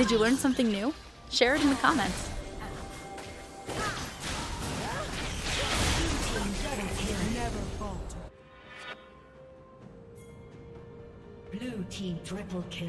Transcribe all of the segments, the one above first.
Did you learn something new? Share it in the comments. Blue team triple kill.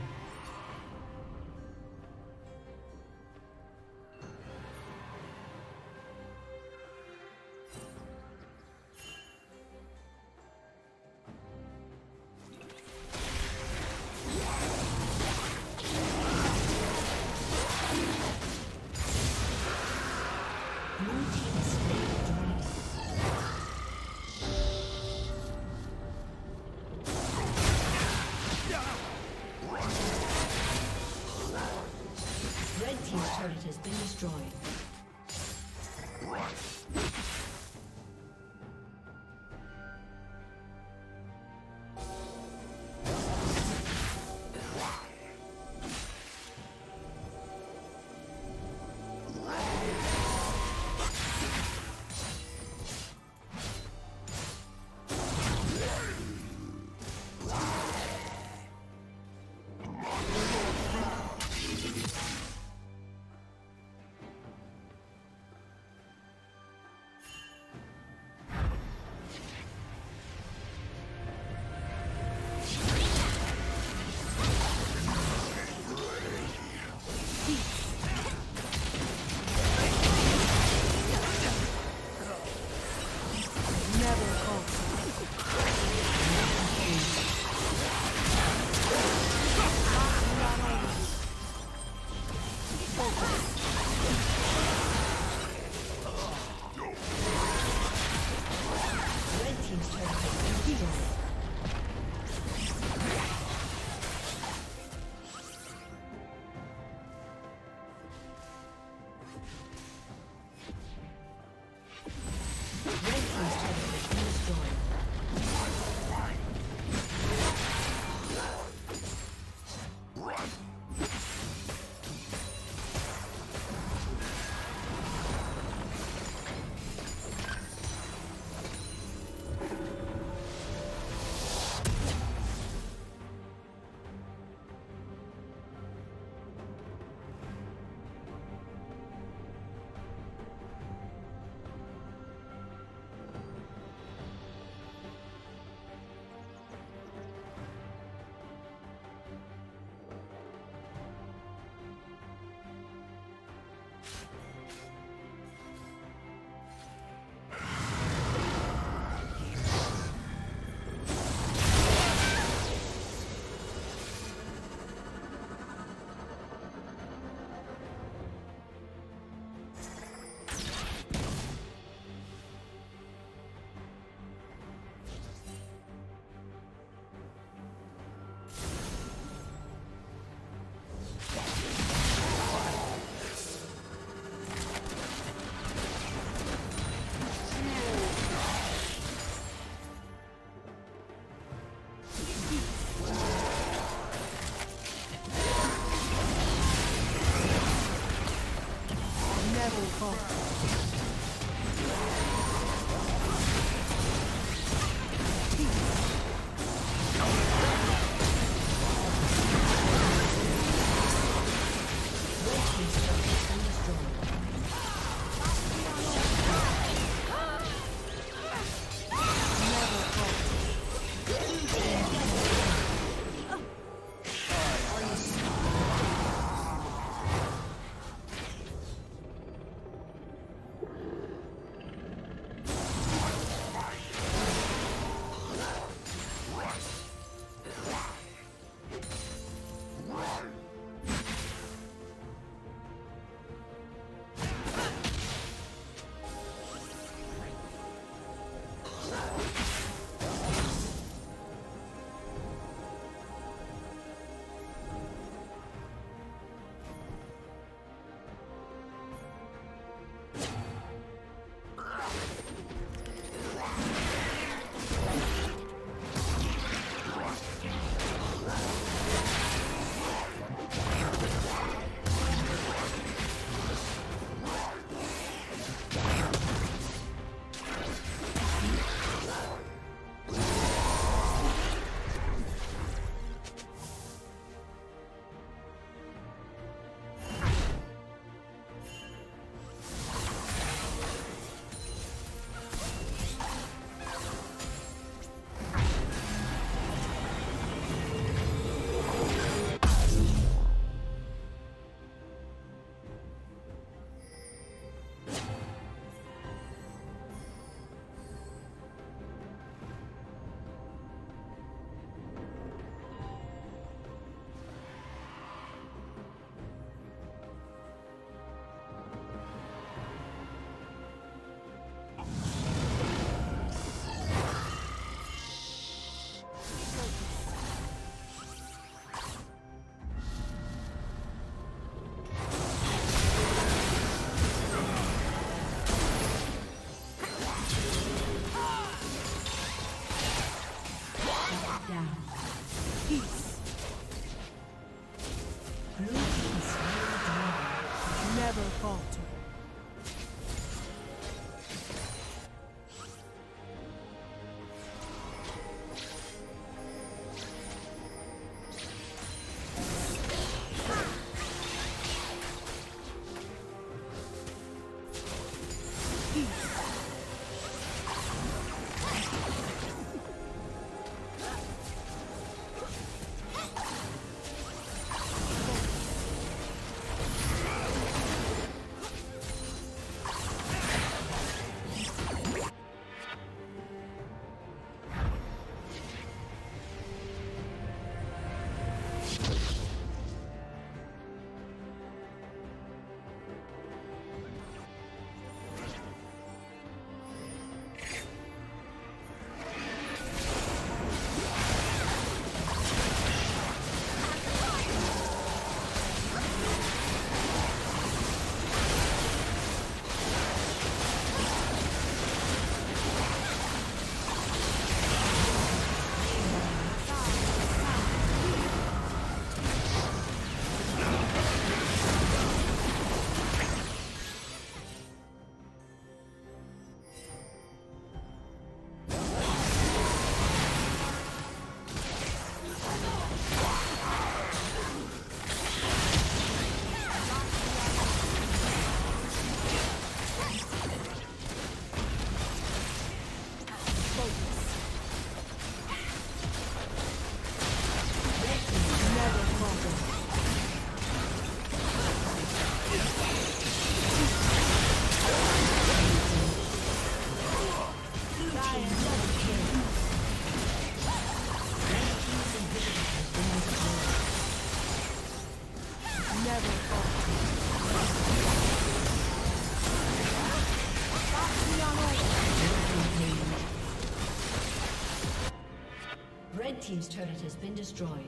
Team's turret has been destroyed.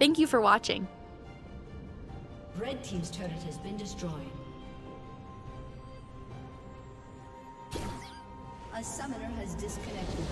Thank you for watching. Red Team's turret has been destroyed. A summoner has disconnected.